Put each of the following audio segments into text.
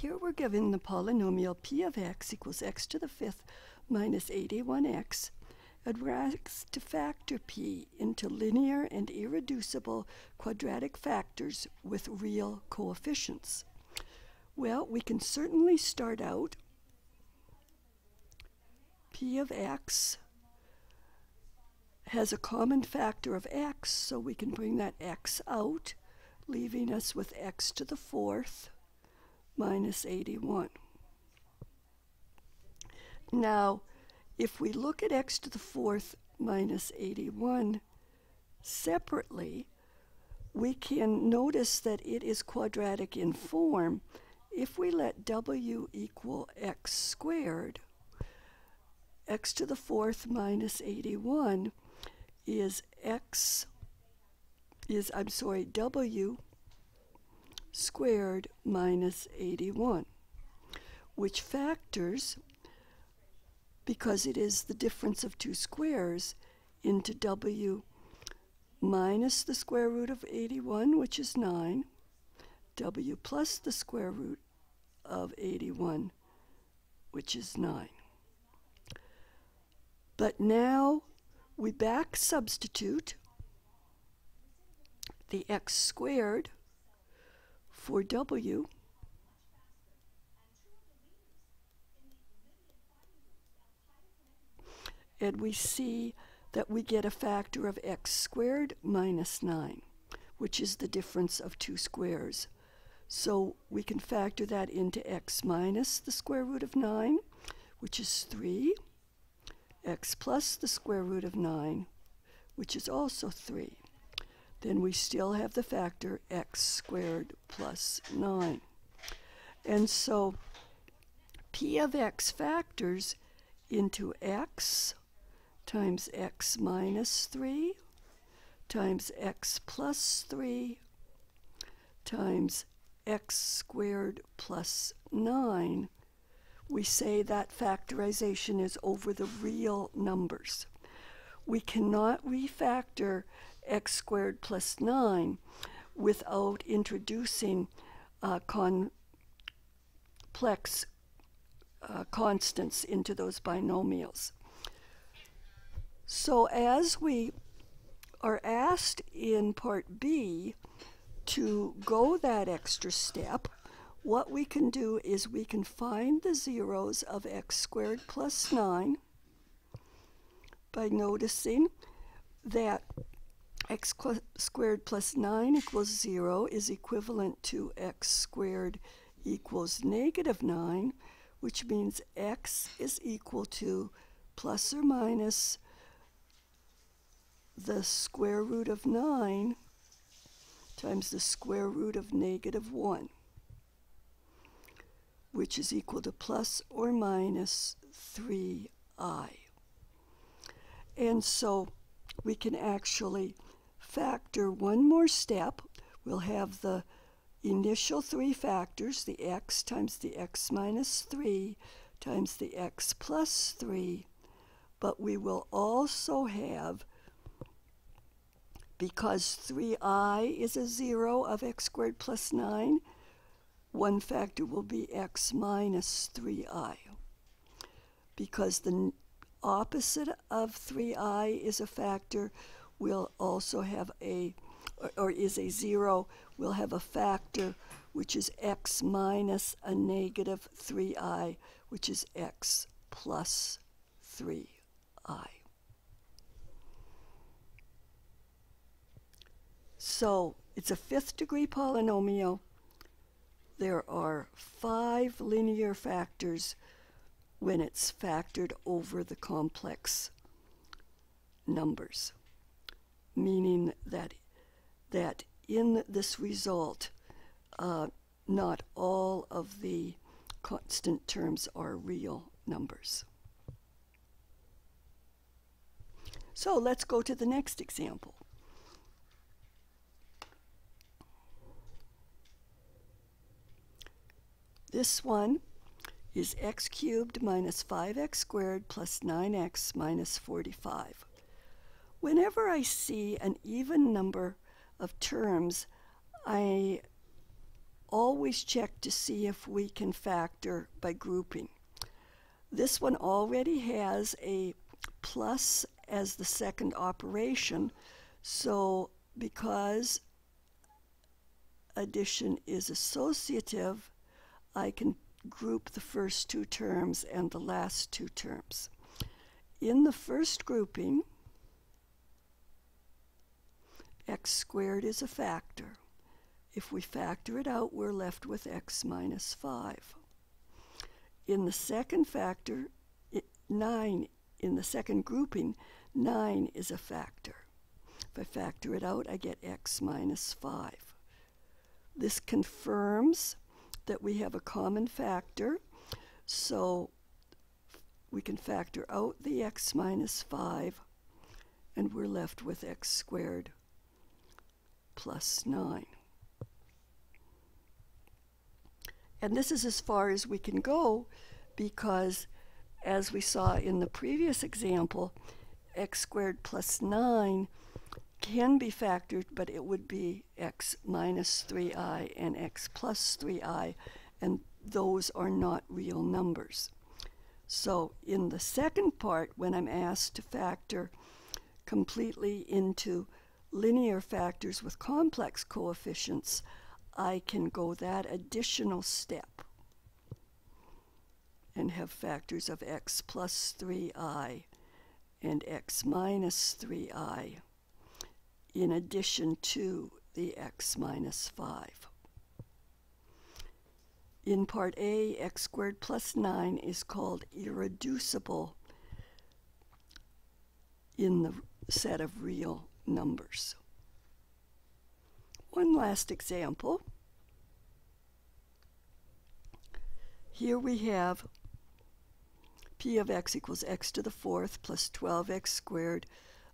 Here we're given the polynomial p of x equals x to the fifth minus 81x, and we're asked to factor p into linear and irreducible quadratic factors with real coefficients. Well, we can certainly start out p of x has a common factor of x, so we can bring that x out, leaving us with x to the fourth minus 81. Now, if we look at x to the fourth minus 81 separately, we can notice that it is quadratic in form if we let w equal x squared. x to the fourth minus 81 is x is, I'm sorry, w squared minus 81, which factors, because it is the difference of two squares, into w minus the square root of 81, which is 9, w plus the square root of 81, which is 9. But now we back substitute the x squared for W. And we see that we get a factor of x squared minus 9, which is the difference of two squares. So we can factor that into x minus the square root of 9, which is 3, x plus the square root of 9, which is also 3 then we still have the factor x squared plus 9. And so p of x factors into x times x minus 3 times x plus 3 times x squared plus 9, we say that factorization is over the real numbers. We cannot refactor x squared plus 9 without introducing uh, complex uh, constants into those binomials. So as we are asked in part B to go that extra step, what we can do is we can find the zeros of x squared plus 9 by noticing that x squared plus 9 equals 0 is equivalent to x squared equals negative 9, which means x is equal to plus or minus the square root of 9 times the square root of negative 1, which is equal to plus or minus 3i. And so we can actually factor one more step. We'll have the initial three factors, the x times the x minus 3 times the x plus 3, but we will also have, because 3i is a 0 of x squared plus 9, one factor will be x minus 3i. Because the opposite of 3i is a factor, will also have a, or, or is a zero, we'll have a factor which is x minus a negative 3i, which is x plus 3i. So it's a fifth degree polynomial. There are five linear factors when it's factored over the complex numbers meaning that that in this result, uh, not all of the constant terms are real numbers. So let's go to the next example. This one is x cubed minus 5x squared plus 9x minus 45. Whenever I see an even number of terms, I always check to see if we can factor by grouping. This one already has a plus as the second operation, so because addition is associative, I can group the first two terms and the last two terms. In the first grouping, x squared is a factor. If we factor it out, we're left with x minus 5. In the second factor, it, 9, in the second grouping, 9 is a factor. If I factor it out, I get x minus 5. This confirms that we have a common factor, so we can factor out the x minus 5, and we're left with x squared plus 9. And this is as far as we can go because, as we saw in the previous example, x squared plus 9 can be factored, but it would be x minus 3i and x plus 3i, and those are not real numbers. So in the second part, when I'm asked to factor completely into linear factors with complex coefficients, I can go that additional step and have factors of x plus 3i and x minus 3i in addition to the x minus 5. In part A, x squared plus 9 is called irreducible in the set of real numbers. One last example. Here we have p of x equals x to the fourth plus 12x squared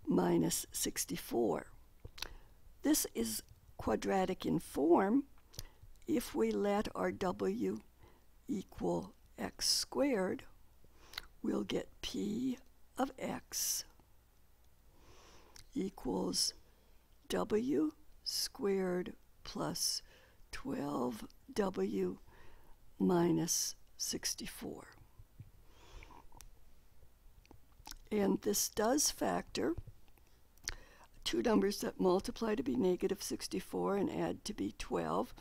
minus 64. This is quadratic in form if we let our w equal x squared, we'll get p of x equals w squared plus 12w minus 64. And this does factor two numbers that multiply to be negative 64 and add to be 12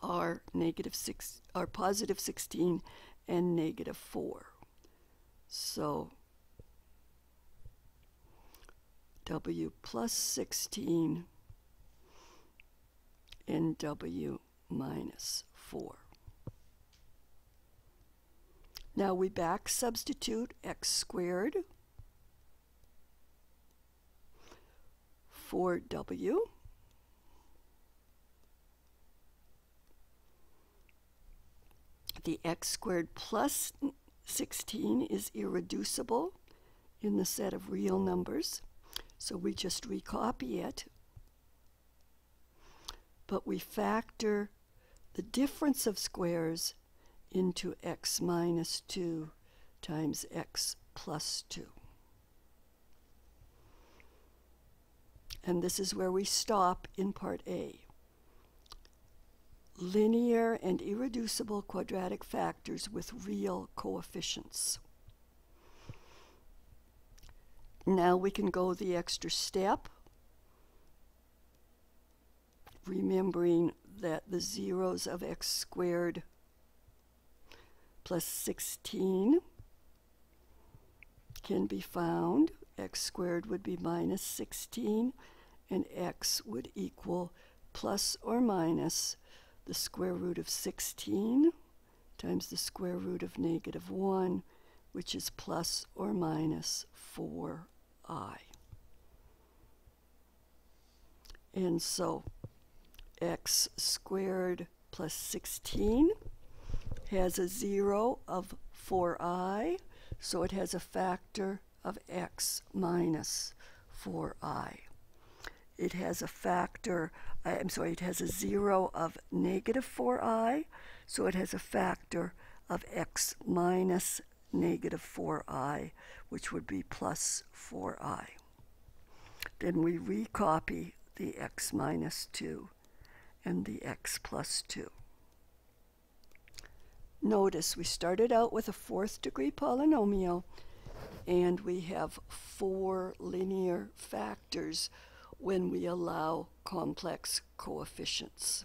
are negative 6 are positive 16 and negative 4. So W plus 16 and W minus 4. Now we back substitute x squared for W. The x squared plus 16 is irreducible in the set of real numbers, so we just recopy it but we factor the difference of squares into x minus 2 times x plus 2. And this is where we stop in part A. Linear and irreducible quadratic factors with real coefficients. Now we can go the extra step remembering that the zeros of x squared plus 16 can be found. x squared would be minus 16 and x would equal plus or minus the square root of 16 times the square root of negative 1, which is plus or minus 4i. And so x squared plus 16 has a 0 of 4i, so it has a factor of x minus 4i. It has a factor, I'm sorry, it has a 0 of negative 4i, so it has a factor of x minus negative 4i, which would be plus 4i. Then we recopy the x minus 2 and the x plus 2. Notice we started out with a fourth degree polynomial and we have four linear factors when we allow complex coefficients.